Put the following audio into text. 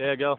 Yeah, go.